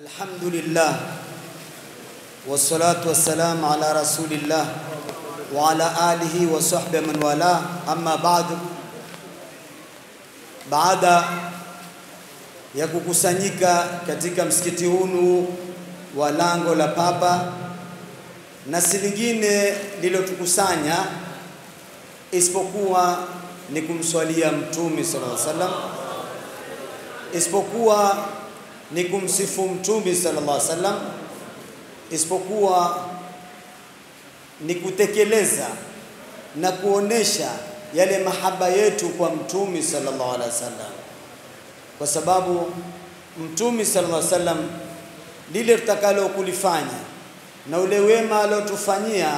الحمد لله والصلاة والسلام على رسول الله وعلى آله وصحبه من والاه أما بعد baada ya kukusanyika katika msikiti hunu wa lango la Papa na si lingine lilotukusanya isipokuwa ni kumswalia Mtume sallallahu alaihi wasallam, isipokuwa ni kumsifu Mtume sallallahu alaihi wasallam, isipokuwa ni kutekeleza na kuonesha yale mahaba yetu kwa Mtume sallallahu alaihi wasallam, kwa sababu Mtume sallallahu alaihi wasallam lile tutakalo kulifanya na ule wema aliotufanyia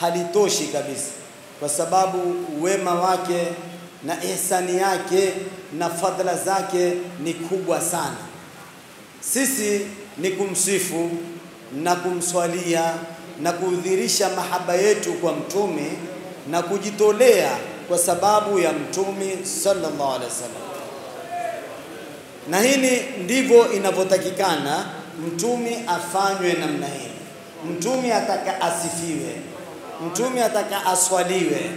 halitoshi kabisa, kwa sababu wema wake na ihsani yake na fadhila zake ni kubwa sana. Sisi ni kumsifu na kumswalia na kudhihirisha mahaba yetu kwa mtume na kujitolea kwa sababu ya mtume sallallahu alaihi wasallam, na hili ndivyo inavyotakikana mtume afanywe namna hii. Mtume ataka asifiwe, mtume ataka aswaliwe,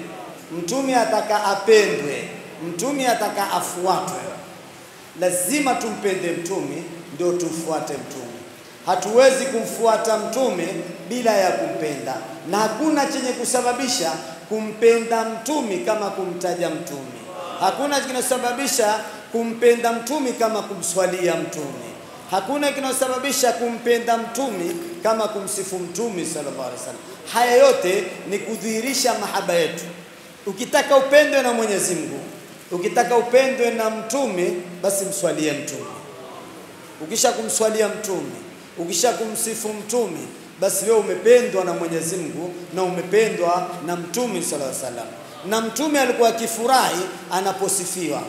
mtume ataka apendwe, mtume ataka afuatwe. Lazima tumpende mtume ndio tumfuate mtume. Hatuwezi kumfuata mtume bila ya kumpenda, na hakuna chenye kusababisha kumpenda mtume kama kumtaja mtume. Hakuna kinachosababisha kumpenda mtume kama kumswalia mtume. Hakuna kinachosababisha kumpenda mtume kama kumsifu mtume sallallahu alaihi wasallam. Haya yote ni kudhihirisha mahaba yetu. Ukitaka upendwe na Mwenyezi Mungu, ukitaka upendwe na mtume, basi mswalie mtume. Ukisha kumswalia mtume, ukisha kumsifu mtume, basi wewe umependwa na Mwenyezi Mungu na umependwa na mtume sallallahu alaihi wasallam. Na mtume alikuwa akifurahi anaposifiwa,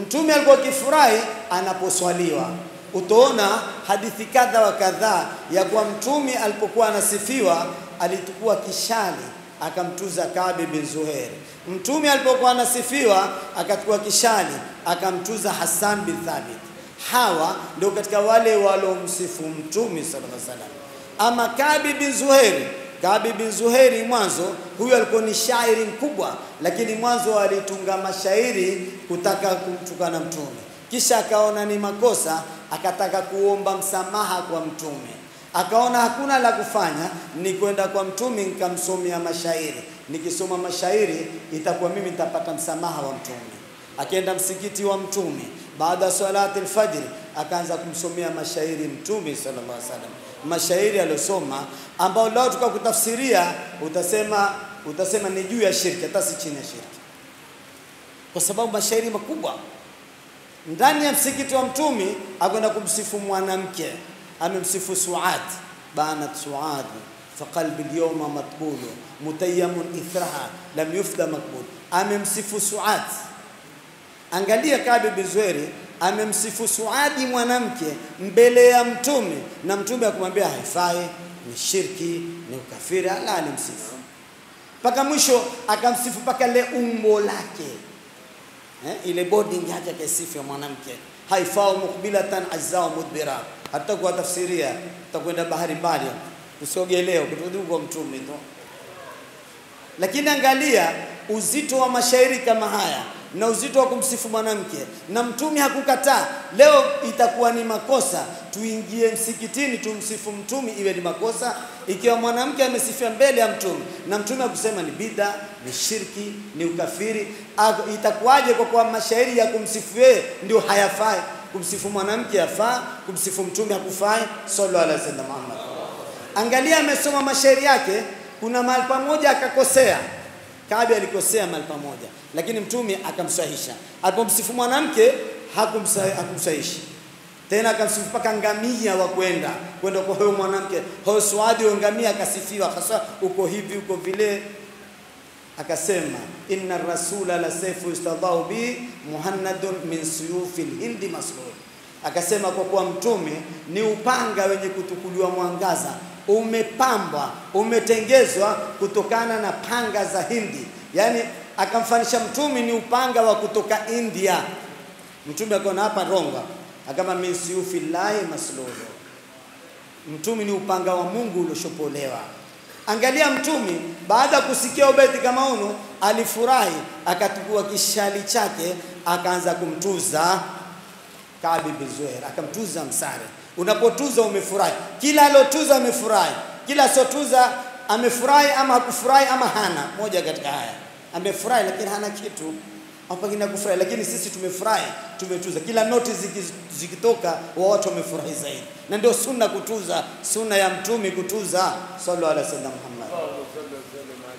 mtume alikuwa akifurahi anaposwaliwa. Utaona hadithi kadha wa kadhaa ya kuwa mtume alipokuwa anasifiwa alitukua kishali akamtuza Kabi bin Zuhair. Mtume alipokuwa anasifiwa akachukua kishali akamtuza Hassan bin Thabit. Hawa ndio katika wale walomsifu mtume sallallahu alaihi wasallam. Ama Kabi bin Zuheri, Kabi bin Zuheri mwanzo huyu alikuwa ni shairi mkubwa, lakini mwanzo alitunga mashairi kutaka kumtukana mtume, kisha akaona ni makosa, akataka kuomba msamaha kwa mtume akaona hakuna la kufanya, ni kwenda kwa mtume nikamsomea mashairi. Nikisoma mashairi itakuwa mimi nitapata msamaha wa mtume. Akaenda msikiti wa mtume, baada ya salati alfajr akaanza kumsomea mashairi mtume sallallahu alaihi wasallam, mashairi aliyosoma ambao leo tukakutafsiria utasema utasema ni juu ya shirki, hata si chini ya shirki, kwa sababu mashairi makubwa ndani ya msikiti wa mtume. Akwenda kumsifu mwanamke amemsifu Suad, banat Suad faqalbi alyawma matbulu mutayyamun ithraha lam yufda makbul. Amemsifu Suad. Angalia Kabi Bizweri amemsifu Suadi mwanamke mbele ya mtume, na mtume akamwambia haifai, ni shirki, ni ukafiri. Ala, alimsifu. Mpaka mwisho, akamsifu mpaka le umbo lake. Eh, ile boarding yake akasifu ya mwanamke. Haifau mukbilatan ajzao mudbira. Hata kwa tafsiria utakwenda bahari mbali. Usiogeleo ukirudi kwa mtume tu. Lakini angalia uzito wa mashairi kama haya na uzito wa kumsifu mwanamke na mtume hakukataa. Leo itakuwa ni makosa. Tuingie msikitini tumsifu mtume iwe ni makosa. Ikiwa mwanamke amesifia mbele ya mtume na mtume akusema ni bida ni shirki ni ukafiri itakuwaje kwa kuwa mashairi ya kumsifu yeye ndio hayafai? Kumsifu mwanamke yafaa kumsifu mtume hakufai. Sallallahu alaihi wasallam angalia amesoma mashairi yake kuna mahali pamoja akakosea. Kabi alikosea mahali pamoja lakini mtume akamsahisha. Alipomsifu mwanamke hakumsahishi. Tena akamsifu mpaka ngamia wa kwenda kwenda kwa huyo mwanamke. Huyo swadi, wa ngamia akasifiwa hasa uko hivi uko vile. Akasema inna rasula la sayfu yustadhau bi muhannadun min suyufi lhindi maslul akasema kwa kuwa mtume ni upanga wenye kutukuliwa mwangaza umepambwa umetengezwa kutokana na panga za Hindi. Yani akamfanisha mtumi ni upanga wa kutoka India. Mtume akaona hapa ronga akama min siyufi llahi maslulu, mtumi ni upanga wa Mungu ulioshopolewa. Angalia mtumi baada ya kusikia ubeti kama unu, alifurahi akatukua kishali chake akaanza kumtuza Kaabi bin Zuhair, akamtuza msare. Unapotuza umefurahi, kila alotuza amefurahi, kila asotuza amefurahi ama hakufurahi ama hana. Moja katika haya, amefurahi lakini hana kitu. Au pengine kufurahi, lakini sisi tumefurahi, tumetuza. Kila noti zikitoka wa watu wamefurahi zaidi, na ndio sunna kutuza, sunna ya mtumi kutuza, sallallahu alaihi wasallam Muhammad.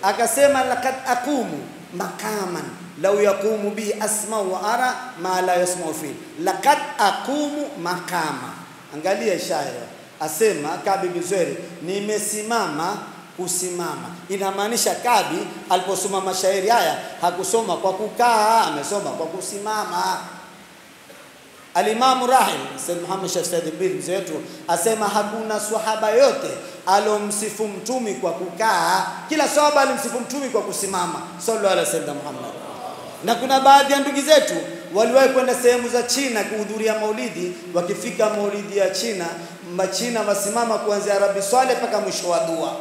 Akasema lakad aqumu maqaman law yaqumu bi asma wa ara ma la yasmau fi. Lakad aqumu maqama. Angalia shairi. Asema kabi nimesimama kusimama inamaanisha Kadi aliposoma mashairi haya hakusoma kwa kukaa amesoma kwa kusimama Alimamu Rahim Said Muhammad Sheikh Said bin mzee wetu asema hakuna swahaba yote alomsifu mtumi kwa kukaa, kila swahaba alimsifu mtumi kwa kusimama sallallahu alaihi wasallam Muhammad. Na kuna baadhi ya ndugu zetu waliwahi kwenda sehemu za China kuhudhuria maulidi. Wakifika maulidi ya China, Machina wasimama kuanzia Arabi Swale mpaka mwisho wa dua.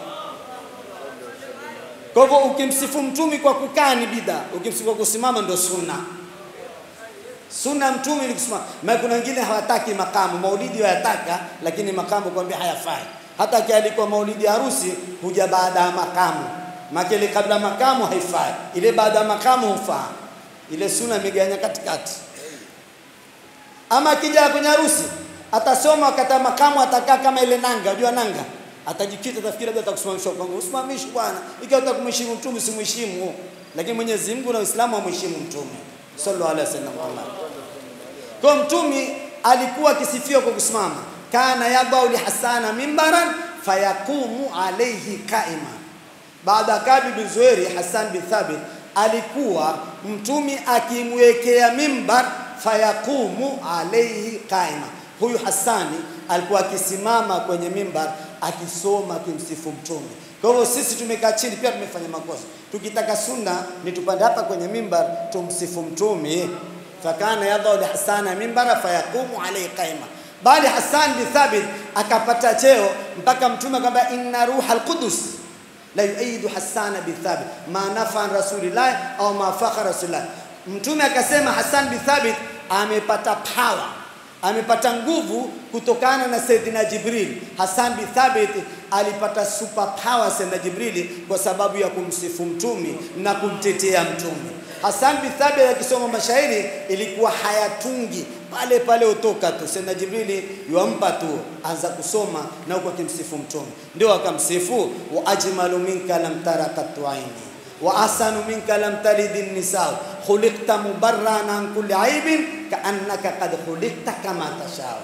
Kwa hivyo ukimsifu mtumi kwa kukaa ni bida, ukimsifu kwa kusimama ndio sunna. Sunna mtume ni kusimama. Maana kuna wengine hawataki makamu, maulidi wayataka, lakini makamu kwambia hayafai. Hata akialikwa maulidi harusi huja baada ya makamu, maana ile kabla makamu haifai, ile baada ya makamu hufaa. Ile sunna imeganya katikati. Ama akija kwenye harusi atasoma wakati makamu, atakaa kama ile nanga, unajua nanga atajikita, tafikiri labda atakusimamisha kwangu, usimamishi bwana, ikiwa utakumheshimu mtume simheshimu, lakini Mwenyezi Mungu na Uislamu wamheshimu mtume sallallahu alaihi wasallam. Kwa mtume alikuwa akisifiwa kwa kusimama, kana yadau li hasana mimbaran fayaqumu alayhi qaima. Baada ya Kabi bin Zuhairi, Hassan bin Thabit alikuwa mtumi akimwekea mimbar fayaqumu alayhi qaima. Huyu Hassani alikuwa akisimama kwenye mimbar akisoma akimsifu mtume. Kwa hivyo sisi tumekaa chini pia tumefanya makosa. Tukitaka sunna ni tupande hapa kwenye mimbar tumsifu mtume fakana yadhau lihasana mimbara fayaqumu alayhi qaima bali Hassan bin Thabit akapata cheo mpaka mtume kwamba inna ruha alqudus la yuayidu Hassan bin Thabit ma nafa rasulillah au ma fakha rasulillah. Mtume akasema Hassan bin Thabit amepata power amepata nguvu kutokana na Saidina Jibril. Hassan bin Thabit alipata super power Saidina Jibrili kwa sababu ya kumsifu mtume na kumtetea mtume. Hassan bin Thabit akisoma mashairi ilikuwa hayatungi pale pale utoka tu, Saidina Jibrili yuampa tu, anza kusoma na huko akimsifu mtume, ndio akamsifu wa ajmalu minka lam tara qattu aini minka lam talid an-nisa khuliqta mubarran an kulli aibin kaannaka qad khuliqta kama tasha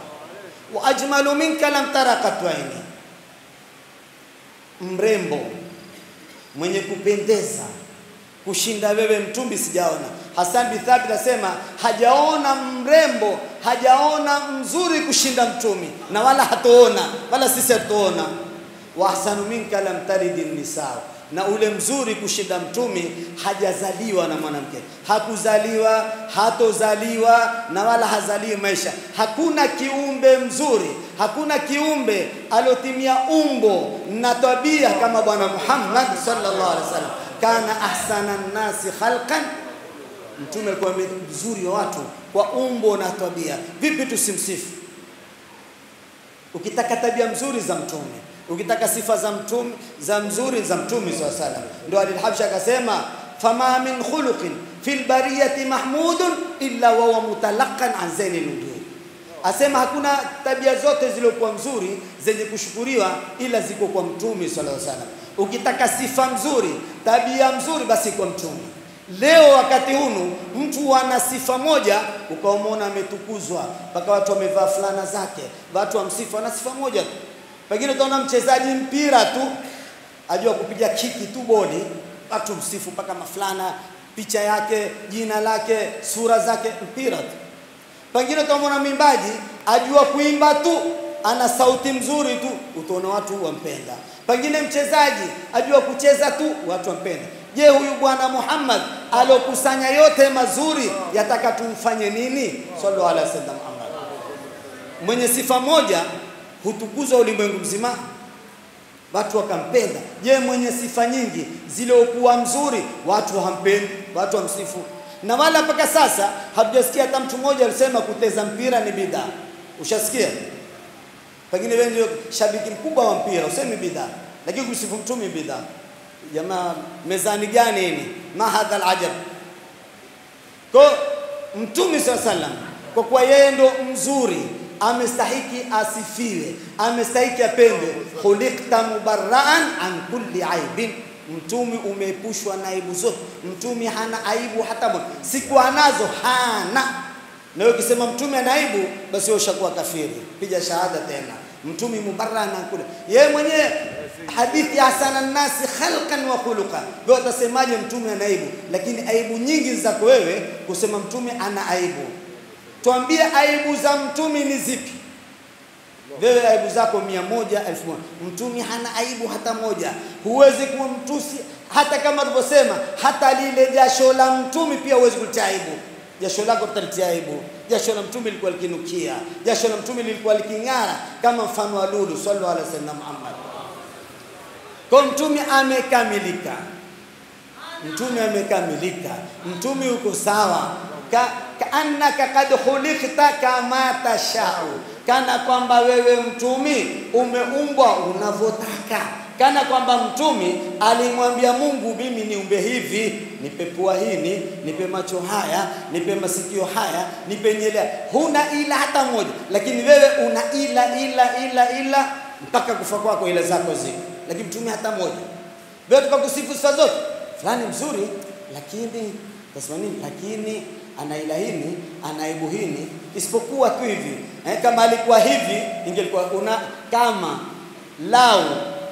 wa ajmalu minka lam tara qattu aini, mrembo mwenye kupendeza kushinda wewe mtumbi sijaona. Hassan bin Thabit asema hajaona mrembo, hajaona mzuri kushinda mtumi, na wala hatoona, wala sisi hatuona. wa ahsanu minka lam talidi nisaa, na ule mzuri kushinda mtume hajazaliwa na mwanamke, hakuzaliwa, hatozaliwa na wala hazaliwi maisha. Hakuna kiumbe mzuri, hakuna kiumbe aliotimia umbo na tabia kama Bwana Muhammad sallallahu alaihi wasallam kana ahsana nnasi khalqan, mtume alikuwa mzuri wa watu kwa umbo na tabia. Vipi tusimsifu? Ukitaka tabia mzuri za mtume, ukitaka sifa za mtume za mzuri za mtume swalla salam, ndio Alilhabsha akasema fama min khuluqin fil bariyati mahmudun illa wa huwa mutalaqan an zainil wujuh, asema hakuna tabia zote zilizokuwa mzuri zenye kushukuriwa ila ziko kwa mtume sallallahu salam. Ukitaka sifa mzuri, tabia mzuri, basi kwa mtume. Leo wakati hunu mtu ana sifa moja, ukaomona ametukuzwa mpaka watu wamevaa fulana zake, watu wamsifu, ana sifa moja tu. Pengine utaona mchezaji mpira tu ajua kupiga kiki tu bodi, watu msifu mpaka mafulana, picha yake, jina lake, sura zake, mpira tu. Pengine utaona mwimbaji ajua kuimba tu, ana sauti mzuri tu, utaona watu wampenda. Pengine mchezaji ajua kucheza tu, watu wampenda. Je, huyu bwana Muhammad aliokusanya yote mazuri, yataka tumfanye nini? Sallallahu alaihi wasallam mwenye sifa moja hutukuzwa ulimwengu mzima, watu wakampenda. Je, mwenye sifa nyingi ziliokuwa mzuri, watu hampendi, watu hamsifu. Na wala mpaka sasa hatujasikia hata mtu mmoja alisema kuteza mpira ni bidhaa. Ushasikia? Pengine wewe ndio shabiki mkubwa wa mpira, usemi bidhaa, lakini kusifu mtumi bidhaa. Jamaa, mezani gani hili? Ma hadha alajab. Kwa mtume swalla wasallam, kwa kuwa yeye ndo mzuri, amestahiki asifiwe, amestahiki apendwe. Khuliqta mubarraan an kulli aibin, mtume umeepushwa na aibu zote. Mtume hana aibu hata moja, siku anazo hana. Na wewe ukisema mtume ana aibu, basi wewe ushakuwa kafiri. Piga shahada tena, mtume mubarraan an kulli. Yeye mwenyewe hadithi ya hasana nasi khalqan wa khuluqa, wewe utasemaje mtume ana aibu? Lakini aibu nyingi zako wewe kusema mtume ana aibu. Tuambie aibu za mtumi ni zipi? Wewe aibu zako mia moja elfu moja mtumi hana aibu hata moja. Huwezi kumtusi hata kama tulivyosema, hata lile jasho la mtumi pia huwezi kulitia aibu. Jasho lako tutalitia aibu. Jasho la mtumi lilikuwa likinukia, jasho la mtumi lilikuwa liking'ara kama mfano wa lulu. Sallu ala sayyidina Muhammad. Kwa mtume amekamilika, mtume amekamilika, mtume uko sawa ka, kaannaka kad khuliqta kama tashau, kana kwamba wewe mtumi umeumbwa unavyotaka, kana kwamba mtumi alimwambia Mungu, mimi niumbe hivi, nipe pua hini, nipe macho haya, nipe masikio haya, nipe nyele. Huna ila hata moja, lakini wewe una ila ila ila ila mpaka kufa kwako, ila zako ziko lakini mtumi hata moja. Wewe tukakusifu sifa zote, fulani mzuri, lakini tasema nini? Lakini ana anaibuhini, hini, ana hini, isipokuwa tu hivi eh, kama alikuwa hivi ingelikuwa una kama lau,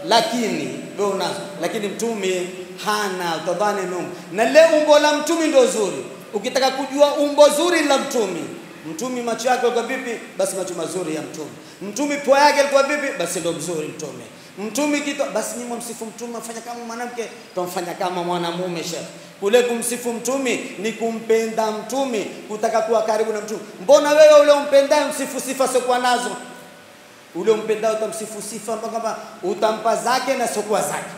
lakini wewe unazo, lakini mtume hana, utadhani ameumba. Na leo umbo la mtume ndio zuri. Ukitaka kujua umbo zuri la mtume Mtume macho yake yalikuwa vipi? Basi macho mazuri ya mtume. Mtume pua yake alikuwa vipi? Basi ndio mzuri mtume. Mtume kitu basi nyinyi msifu mtume afanya kama mwanamke, tumfanya kama mwanamume shekh. Kule kumsifu mtumi ni kumpenda mtumi, kutaka kuwa karibu na mtumi. Mbona wewe ule umpendaye msifu sifa siokuwa nazo? Ule utamsifu sifa ambao kama utampa zake na siokuwa zake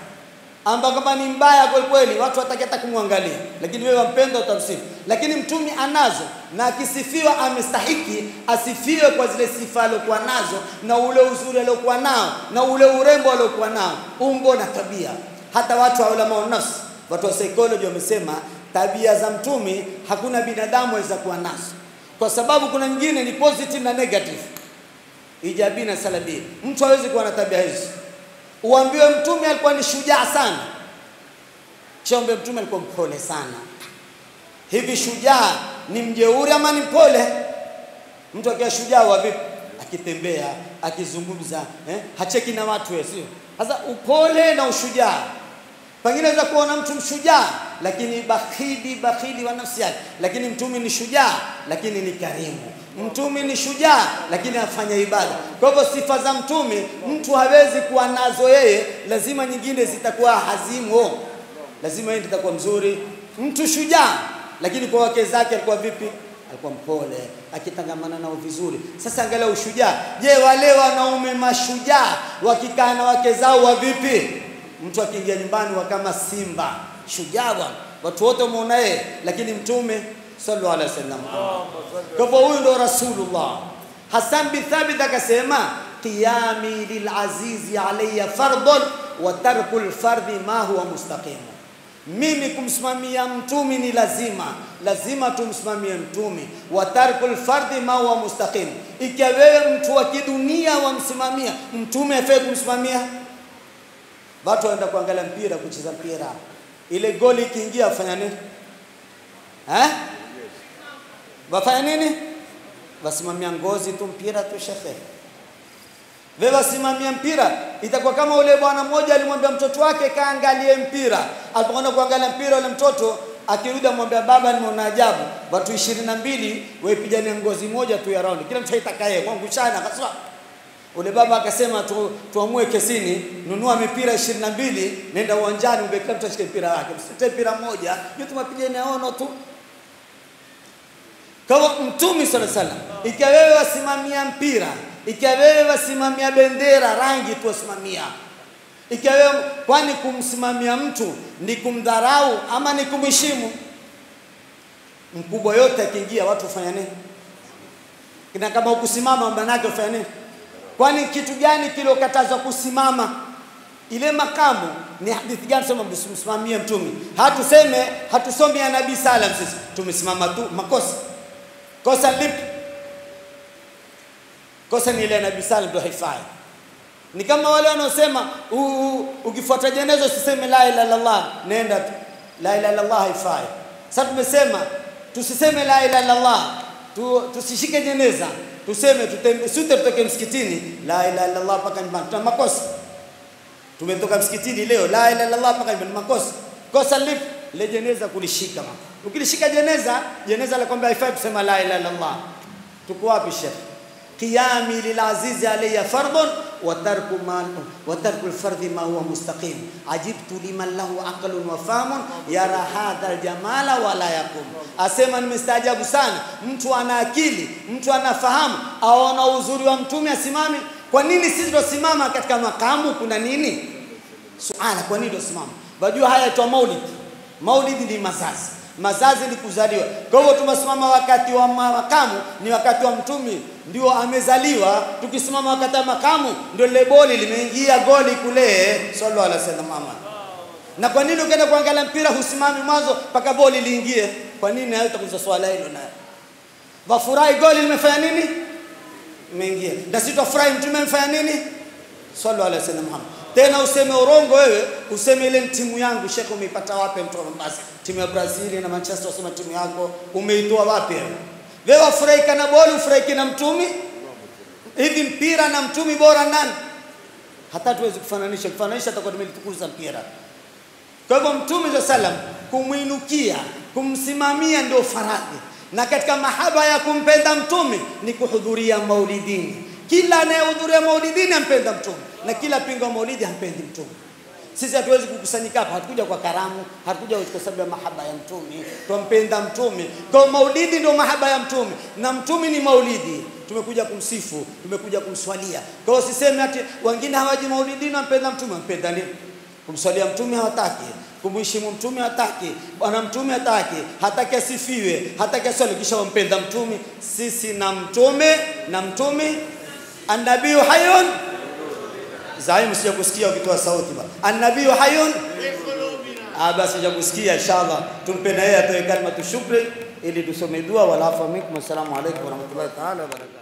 ambao kama ni mbaya kweli kweli, watu wataki hata kumwangalia, lakini wewe wampenda utamsifu. Lakini mtumi anazo, na akisifiwa amestahiki asifiwe kwa zile sifa aliokuwa nazo na ule uzuri aliokuwa nao na ule urembo aliokuwa nao, umbo na tabia. Hata watu wa ulama nafsi, watu wa psychology wamesema tabia za mtume hakuna binadamu aweza kuwa nazo, kwa sababu kuna nyingine ni positive na negative, ijabi na salabi. Mtu hawezi kuwa na tabia hizo uambiwe mtume alikuwa ni shujaa sana, chombe mtume alikuwa mpole sana. Hivi shujaa ni mjeuri ama ni mpole? Mtu akiwa shujaa wa vipi? Akitembea, akizungumza, eh? hacheki na watu sio? Sasa upole na ushujaa, pengine unaweza kuona mtu mshujaa lakini bakhili, bakhili wa nafsi yake, lakini mtumi ni shujaa lakini ni karimu mtumi ni shujaa lakini afanya ibada. Kwa hivyo sifa za mtumi mtu hawezi kuwa nazo yeye, lazima nyingine zitakuwa hazimo, lazima yeye itakuwa mzuri. Mtu shujaa lakini kwa wake zake alikuwa vipi? Alikuwa mpole, akitangamana nao vizuri. Sasa angalia ushujaa. Je, wale wanaume mashujaa wakikaa na wake zao wa vipi? Mtu akiingia nyumbani wa kama simba, shujaa bwana, watu wote wameona yeye, lakini mtume sallu alaihi wasallam. Kwa hivyo huyu ndo Rasulullah. Hasan bin Thabit akasema qiyami lilazizi alayya fardun wa tarku lfardhi ma huwa mustaqim, mimi kumsimamia mtumi ni lazima, lazima tumsimamie mtumi. Wa tarku lfardhi ma huwa mustaqim, ikiwa wewe mtu wa kidunia wamsimamia mtume, afai kumsimamia. Watu waenda kuangalia mpira, kucheza mpira, ile goli ikiingia afanya nini eh? wafanya nini? Wasimamia ngozi tu mpira tu shekhe. Wewe wasimamia mpira, itakuwa kama ule bwana mmoja alimwambia mtoto wake kaangalie mpira. Alipokwenda kuangalia mpira, ule mtoto akirudi amwambia baba, nimeona ajabu, watu ishirini na mbili waipigania ngozi moja tu ya raundi, kila mtu aitaka yeye akasema Ule baba akasema tu, tuamue kesini, nunua mipira ishirini na mbili, nenda uwanjani, ubeka mtu ashike mpira wake, msitete mpira mmoja, yote tumapige ono tu Kama Mtume sala sala, ikiwa wewe wasimamia mpira, ikiwa wewe wasimamia bendera, rangi tu wasimamia, ikiwa wewe, kwani kumsimamia mtu ni kumdharau ama ni kumheshimu? Mkubwa yote akiingia, watu hufanya nini? Na kama ukusimama, maana yake ufanya nini? Kwani kitu gani kilokatazwa kusimama? Ile makamu ni hadithi gani? Sema msimamie mtume, hatuseme hatusomi ya Nabii salam, sisi tumesimama tu. Makosa kosa lipi? Kosa ni ile ya Nabii salam, ndio haifai. Ni kama wale wanaosema ukifuata jeneza usiseme la ilaha illallah, nenda tu la ilaha illallah, haifai. Sasa tumesema tusiseme la ilaha illallah, tu, tusishike jeneza, tuseme sute tutoke msikitini la ilaha illallah mpaka nyumbani, tuna makosa tumetoka msikitini leo la ilaha illallah mpaka nyumbani, makosa. Kosa lipi? Le jeneza kulishika. mama. Ukilishika jeneza, jeneza la kwamba haifai kusema la ilaha illallah. Tuko wapi shekhi? qiyami lilazizi alayya fardun wa tarku ma huwa mustaqim. Ajibtu liman lahu aqlun wa fahmun yara hadha aljamala wala yakum asema nimestaajabu sana. Mtu ana akili mtu anafahamu aona uzuri wa mtume asimame. Kwa nini sisi tusimama katika makamu? Kuna nini? Suala kwa nini tusimama wajua haya yaitwa maulid maulid ni mazazi mazazi ni kuzaliwa. Kwa hivyo tumesimama wakati wa makamu, ni wakati wa mtumi ndio amezaliwa. Tukisimama wakati wa makamu, ndio lile boli limeingia goli kule, sallallahu alaihi wasallam. Na kwa nini ukienda kuangalia mpira husimami mwanzo mpaka boli liingie? Kwa nini? Hayo utakuza swala hilo nayo. Wafurahi goli limefanya nini? Imeingia. Na sisi tufurahi mtume amefanya nini? Sallallahu alaihi wasallam tena useme urongo wewe, useme ile timu yangu. Shekhe, umeipata wapi? Mtu wa Mombasa, timu ya Brazil na Manchester, usema timu yako umeitoa wapi wewe? Wafurahika na boli, ufurahiki na mtumi? Hivi mpira na mtumi bora nani? Hata tuwezi kufananisha, kufananisha atakuwa tumelitukuza mpira. Kwa hivyo mtume za salam kumwinukia, kumsimamia ndio faradhi, na katika mahaba ya kumpenda mtume ni kuhudhuria maulidini. Kila anayehudhuria maulidini ampenda mtume na kila pinga wa maulidi hampendi mtume. Sisi hatuwezi kukusanyika hapa, hatukuja kwa karamu, hatukuja kwa sababu ya mahaba ya mtume, twampenda mtume. Kwa maulidi ndio mahaba ya mtume, na mtume ni maulidi. Tumekuja kumsifu, tumekuja kumswalia. Kwa hiyo siseme ati wengine hawaji maulidi na mpenda mtume. mpenda nini? Kumswalia mtume hawataki, kumheshimu mtume hataki, bwana mtume hataki, hataki asifiwe, hataki aswali, kisha wampenda mtume. Sisi na mtume na mtume, annabiyu hayun Zaimu sija kusikia ukitoa sauti ba. Annabiyu hayun. Ah, basi sija kusikia inshallah. Tumpe na yeye atoe kalima ili tusome dua wala afa minkum. Assalamu alaykum wa rahmatullahi ta'ala wa barakatuh.